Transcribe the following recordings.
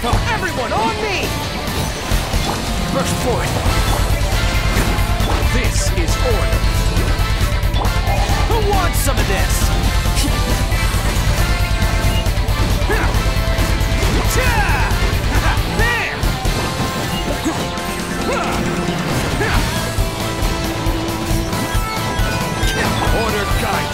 pressure everyone on me! Rush forward. This is order. Who wants some of this? There! Order guide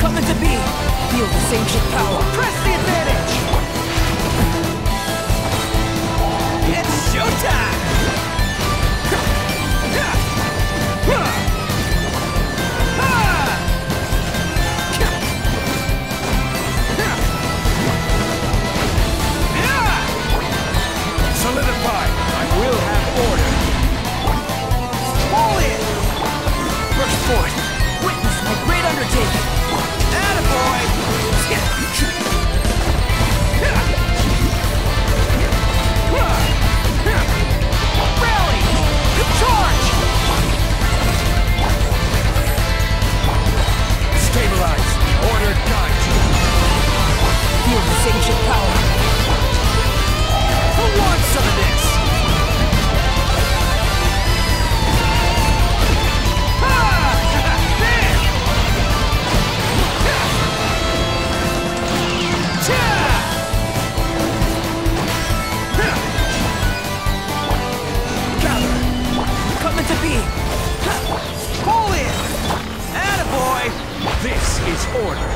Coming to be! feel this ancient power. Press the advantage! It's showtime! Solidified! I will have order! Pull it! Rush forth! order.